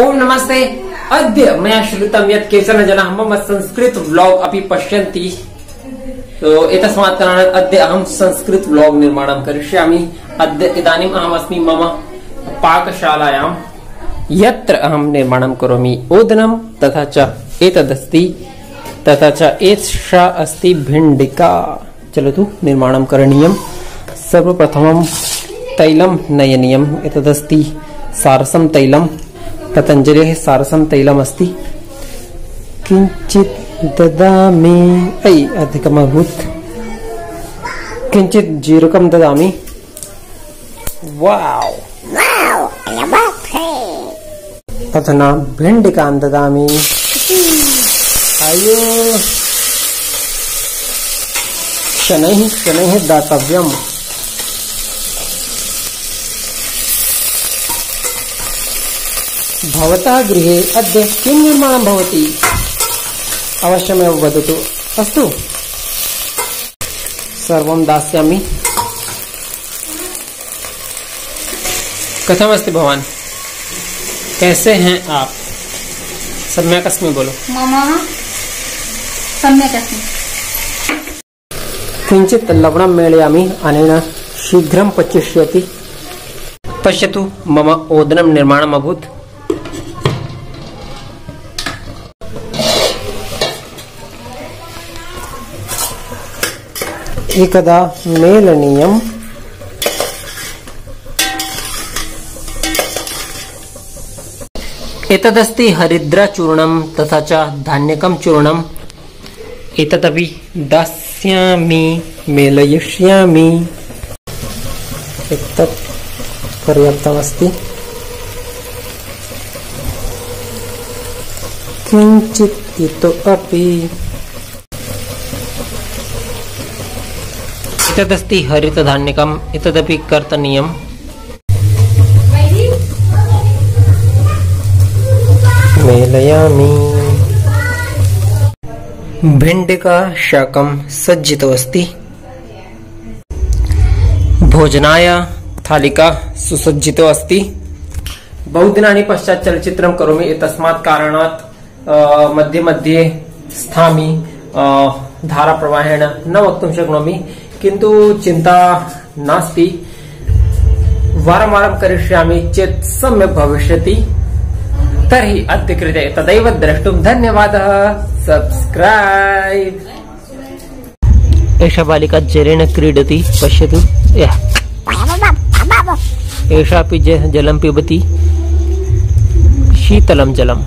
ओम नमस्ते। अद्य मया श्रुतं यत् केचन जनाः मम संस्कृत व्लॉग अपि पश्यन्ति। तो एतस्मात् कारणात् अद्य अहं संस्कृत व्लॉग निर्माणं करिष्यामि। अद्य इदानीम् अहमस्मि मम पाकशालायां। यत्र अहं निर्माणं करोमि ओदनं, तथा च एतदस्ति, तथा च एषा अस्ति भिण्डिका। चलतु, निर्माणं करणीयं। सर्वप्रथमं तैलं नयनीयम्। एतदस्ति सारसं तैलं पतञ्जलेः सारसं तैलमस्ति। किञ्चित् ददामि जीरकं ददामि। वाव् अधुना भिण्डिकान् ददामि। अयो शनैः शनैः दातव्यम्। भवतः गृहे अद्य किं निर्माणं भवति? अवश्यमेव वदतु। अस्तु। सर्वं दास्यामि। कथमस्ति भवान्? कैसे हैं आप? सम्यक् अस्मि बोलो। मम सम्यक् अस्मि। किञ्चित् लवणं मेलयामि। अनेन शीघ्रं पचिष्यति पश्यतु मम ओदनं निर्माणम् अभूत् एकदा मेलनीयम्। एतदस्ति हरिद्राचूर्णं तथा च धान्यकं चूर्णम्। एतदपि दास्यामि मेलयिष्यामि। एतत् पर्याप्तमस्ति। किञ्चित् इतोपि एतदस्ति हरितधान्यकम् एतदपि कर्तनीयम्। मेलयामि। भिण्डिका शाकं सज्जितमस्ति भोजनाय थालिका सुसज्जितो अस्ति बहुदिनानि पश्चात् चलच्चित्रं करोमि एतस्मात् कारणात् मध्ये मध्ये स्थामि धाराप्रवाहेण न वक्तुं शक्नोमि। किन्तु चिन्ता नास्ति। वारं वारं करिष्यामि चेत् सम्यक् भविष्यति। तर्हि अद्य कृते तदैव द्रष्टुं धन्यवादः। सब्स्क्राइब एषा बालिका जलेन क्रीडति। पश्यतु। एषापि ज- जलं पिबति। शीतलं जलम्।